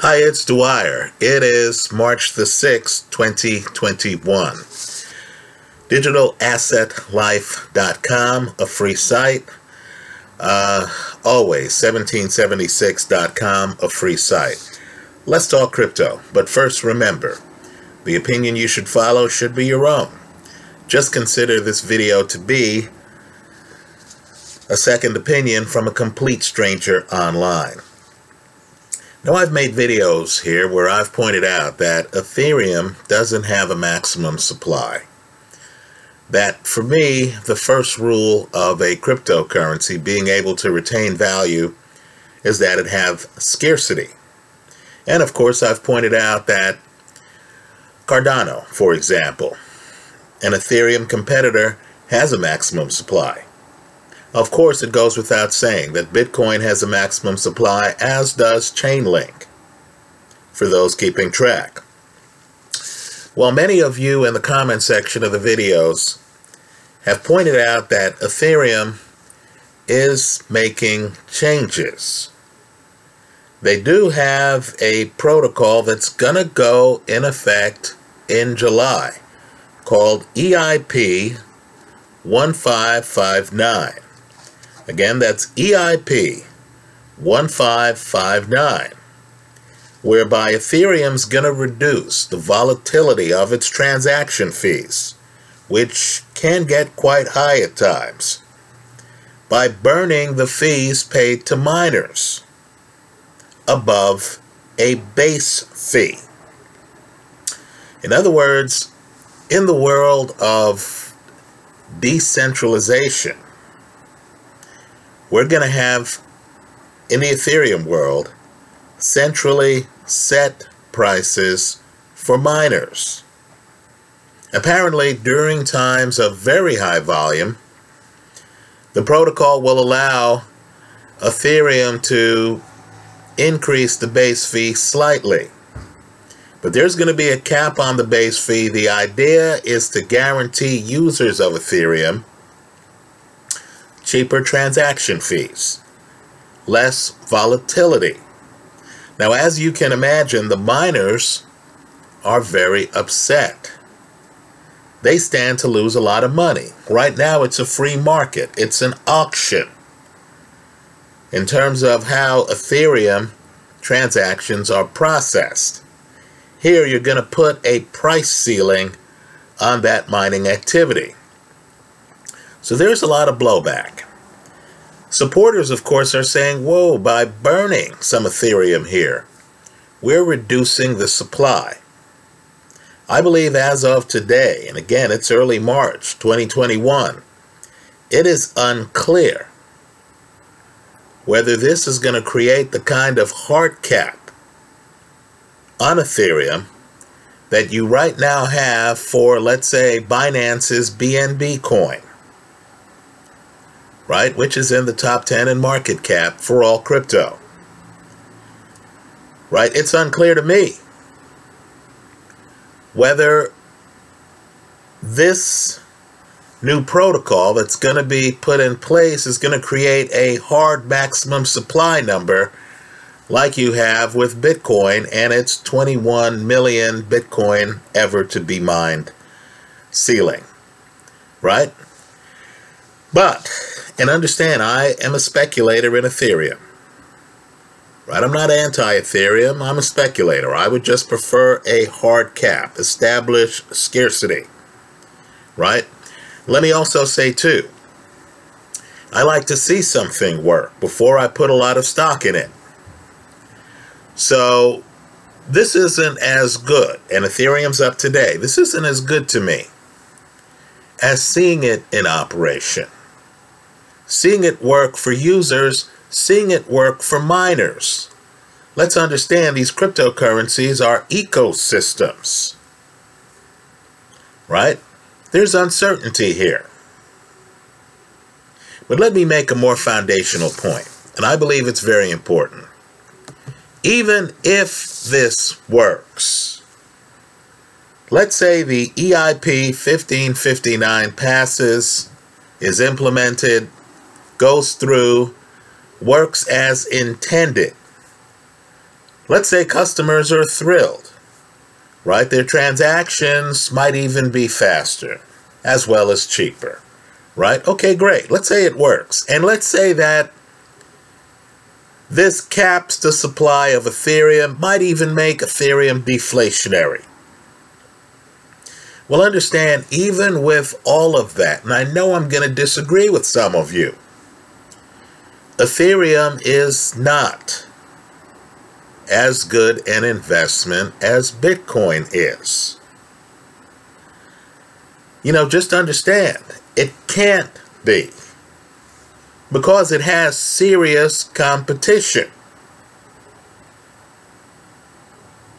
Hi, it's Dwyer. It is March the 6th, 2021. DigitalAssetLife.com, a free site. Uh, always, 1776.com, a free site. Let's talk crypto, but first remember, the opinion you should follow should be your own. Just consider this video to be a second opinion from a complete stranger online. Now I've made videos here where I've pointed out that Ethereum doesn't have a maximum supply. That for me, the first rule of a cryptocurrency being able to retain value is that it have scarcity. And of course I've pointed out that Cardano, for example, an Ethereum competitor has a maximum supply. Of course, it goes without saying that Bitcoin has a maximum supply, as does Chainlink, for those keeping track. While many of you in the comment section of the videos have pointed out that Ethereum is making changes. They do have a protocol that's going to go in effect in July called EIP 1559. Again, that's EIP 1559, whereby Ethereum's going to reduce the volatility of its transaction fees, which can get quite high at times, by burning the fees paid to miners above a base fee. In other words, in the world of decentralization, we're going to have, in the Ethereum world, centrally set prices for miners. Apparently, during times of very high volume, the protocol will allow Ethereum to increase the base fee slightly. But there's going to be a cap on the base fee. The idea is to guarantee users of Ethereum cheaper transaction fees, less volatility. Now, as you can imagine, the miners are very upset. They stand to lose a lot of money. Right now, it's a free market, it's an auction. In terms of how Ethereum transactions are processed. Here, you're going to put a price ceiling on that mining activity. So there's a lot of blowback. Supporters, of course, are saying, whoa, by burning some Ethereum here, we're reducing the supply. I believe as of today, and again, it's early March 2021, it is unclear whether this is going to create the kind of hard cap on Ethereum that you right now have for, let's say, Binance's BNB coin right? Which is in the top 10 in market cap for all crypto. Right? It's unclear to me whether this new protocol that's going to be put in place is going to create a hard maximum supply number like you have with Bitcoin and its 21 million Bitcoin ever to be mined ceiling. Right? But and understand, I am a speculator in Ethereum. Right? I'm not anti-Ethereum. I'm a speculator. I would just prefer a hard cap, establish scarcity. Right? Let me also say, too, I like to see something work before I put a lot of stock in it. So this isn't as good, and Ethereum's up today. This isn't as good to me as seeing it in operation seeing it work for users, seeing it work for miners. Let's understand these cryptocurrencies are ecosystems. Right? There's uncertainty here. But let me make a more foundational point, and I believe it's very important. Even if this works, let's say the EIP 1559 passes, is implemented, goes through, works as intended. Let's say customers are thrilled, right? Their transactions might even be faster as well as cheaper, right? Okay, great. Let's say it works. And let's say that this caps the supply of Ethereum, might even make Ethereum deflationary. Well, understand, even with all of that, and I know I'm going to disagree with some of you, Ethereum is not as good an investment as Bitcoin is. You know, just understand, it can't be because it has serious competition.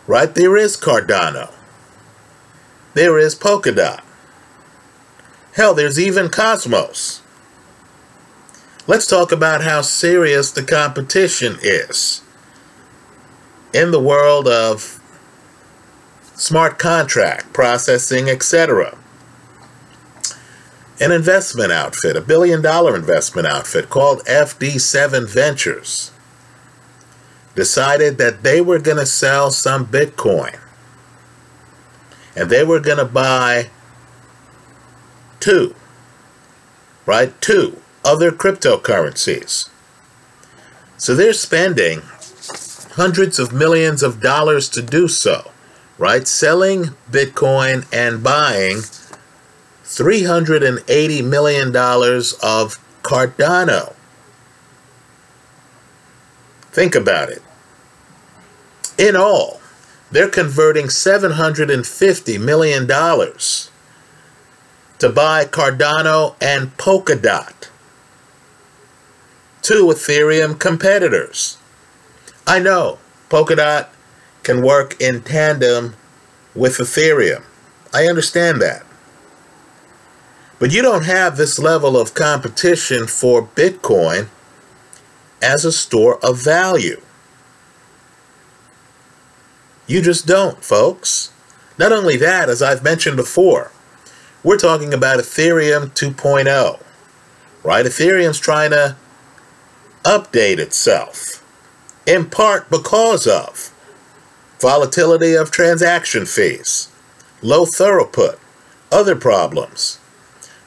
Right? There is Cardano. There is Polkadot. Hell, there's even Cosmos. Let's talk about how serious the competition is in the world of smart contract processing, etc an investment outfit, a billion dollar investment outfit called FD7 Ventures, decided that they were going to sell some Bitcoin. And they were going to buy two, right? Two other cryptocurrencies. So they're spending hundreds of millions of dollars to do so, right? Selling Bitcoin and buying $380 million of Cardano. Think about it. In all, they're converting $750 million to buy Cardano and Polkadot, two Ethereum competitors. I know Polkadot can work in tandem with Ethereum. I understand that. But you don't have this level of competition for Bitcoin as a store of value. You just don't, folks. Not only that, as I've mentioned before, we're talking about Ethereum 2.0, right? Ethereum's trying to update itself, in part because of volatility of transaction fees, low throughput, other problems.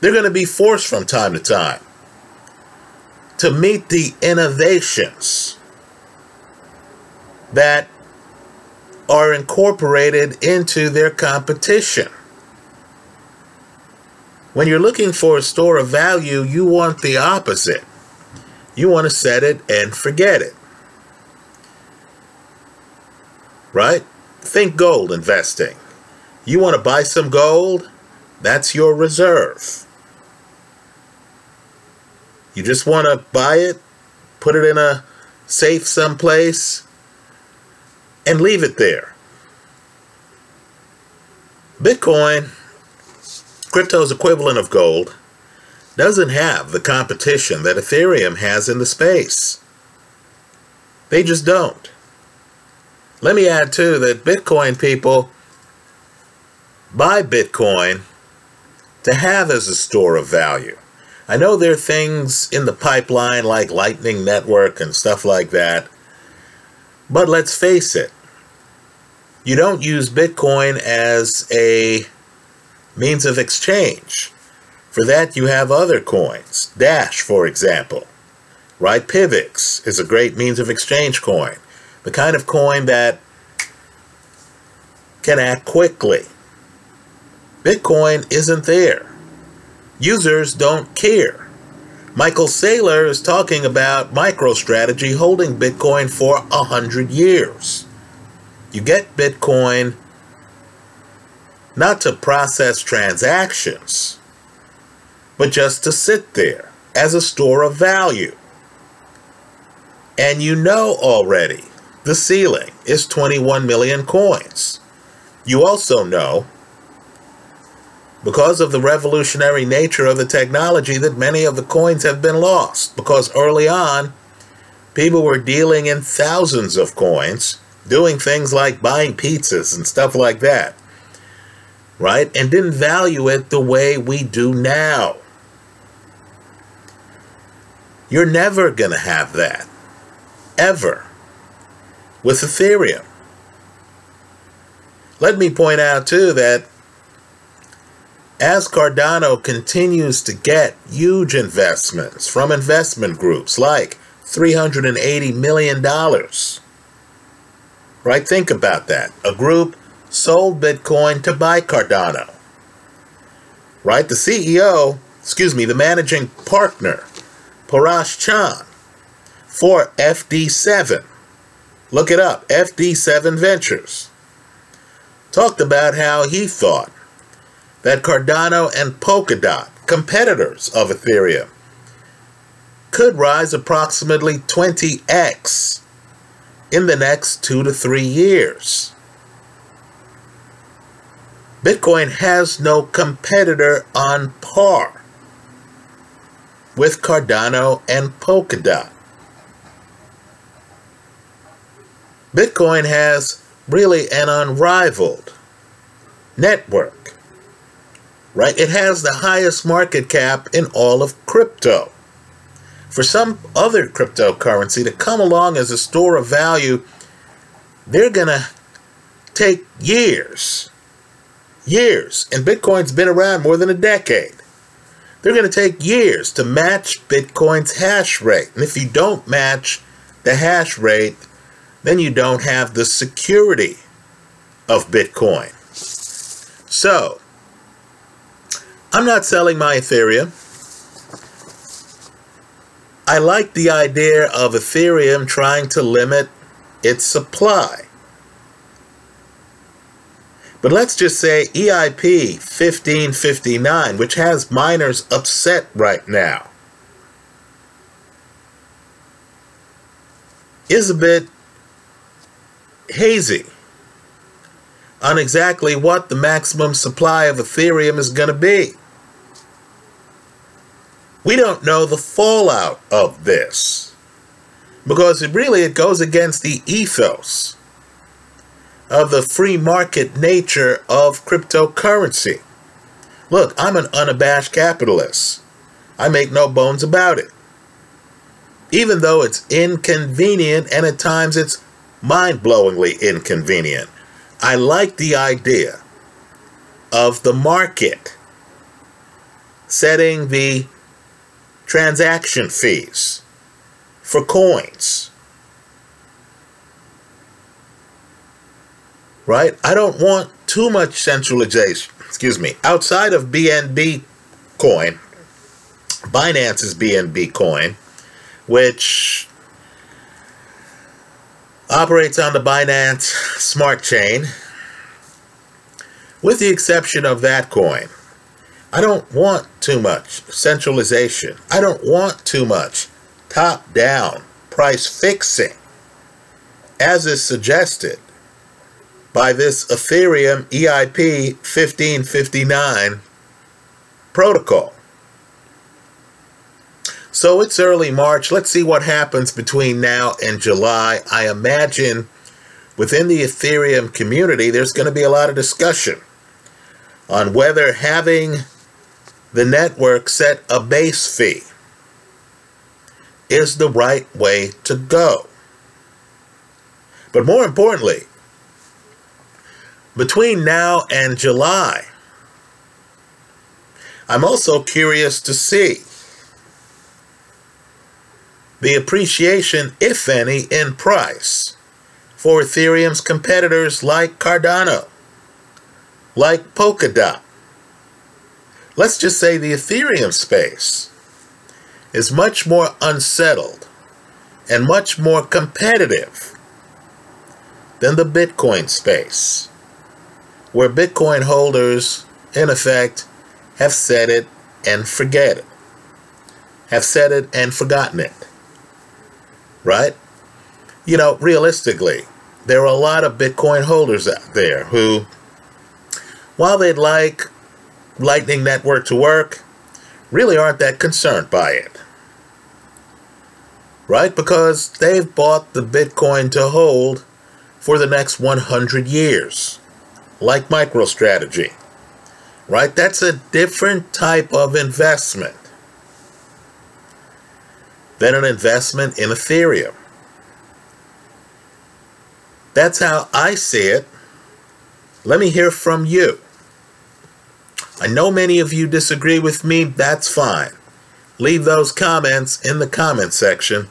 They're going to be forced from time to time to meet the innovations that are incorporated into their competition. When you're looking for a store of value, you want the opposite. You want to set it and forget it. Right? Think gold investing. You want to buy some gold? That's your reserve. You just want to buy it, put it in a safe someplace, and leave it there. Bitcoin, crypto's equivalent of gold, doesn't have the competition that Ethereum has in the space. They just don't. Let me add too that Bitcoin people buy Bitcoin to have as a store of value. I know there are things in the pipeline like Lightning Network and stuff like that. But let's face it, you don't use Bitcoin as a means of exchange. For that, you have other coins. Dash, for example. Right? Pivx is a great means of exchange coin. The kind of coin that can act quickly. Bitcoin isn't there. Users don't care. Michael Saylor is talking about MicroStrategy holding Bitcoin for a hundred years. You get Bitcoin not to process transactions, but just to sit there as a store of value. And you know already the ceiling is 21 million coins. You also know because of the revolutionary nature of the technology that many of the coins have been lost. Because early on, people were dealing in thousands of coins, doing things like buying pizzas and stuff like that, right? And didn't value it the way we do now. You're never going to have that. Ever. with Ethereum. Let me point out too that as Cardano continues to get huge investments from investment groups like $380 million, right? Think about that. A group sold Bitcoin to buy Cardano, right? The CEO, excuse me, the managing partner, Parash Chan, for FD7. Look it up, FD7 Ventures. Talked about how he thought that Cardano and Polkadot, competitors of Ethereum, could rise approximately 20x in the next two to three years. Bitcoin has no competitor on par with Cardano and Polkadot. Bitcoin has really an unrivaled network right? It has the highest market cap in all of crypto. For some other cryptocurrency to come along as a store of value, they're going to take years. Years. And Bitcoin's been around more than a decade. They're going to take years to match Bitcoin's hash rate. And if you don't match the hash rate, then you don't have the security of Bitcoin. So, I'm not selling my Ethereum. I like the idea of Ethereum trying to limit its supply. But let's just say EIP 1559, which has miners upset right now, is a bit hazy on exactly what the maximum supply of Ethereum is going to be. We don't know the fallout of this because it really it goes against the ethos of the free market nature of cryptocurrency. Look, I'm an unabashed capitalist. I make no bones about it. Even though it's inconvenient and at times it's mind-blowingly inconvenient. I like the idea of the market setting the transaction fees for coins. Right? I don't want too much centralization, excuse me, outside of BNB coin, Binance's BNB coin, which operates on the Binance Smart Chain, with the exception of that coin. I don't want too much centralization. I don't want too much top down price fixing, as is suggested by this Ethereum EIP 1559 protocol. So it's early March. Let's see what happens between now and July. I imagine within the Ethereum community, there's going to be a lot of discussion on whether having the network set a base fee is the right way to go. But more importantly, between now and July, I'm also curious to see the appreciation, if any, in price for Ethereum's competitors like Cardano, like Polkadot, let's just say the Ethereum space is much more unsettled and much more competitive than the Bitcoin space, where Bitcoin holders, in effect, have said it and forget it, have said it and forgotten it, right? You know, realistically, there are a lot of Bitcoin holders out there who, while they'd like Lightning Network to work really aren't that concerned by it. Right? Because they've bought the Bitcoin to hold for the next 100 years, like MicroStrategy. Right? That's a different type of investment than an investment in Ethereum. That's how I see it. Let me hear from you. I know many of you disagree with me. That's fine. Leave those comments in the comment section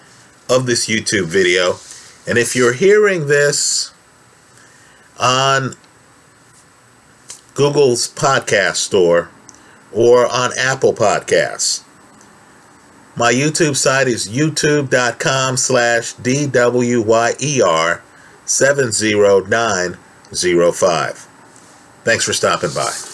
of this YouTube video. And if you're hearing this on Google's podcast store or on Apple Podcasts, my YouTube site is youtube.com slash DWYER 70905. Thanks for stopping by.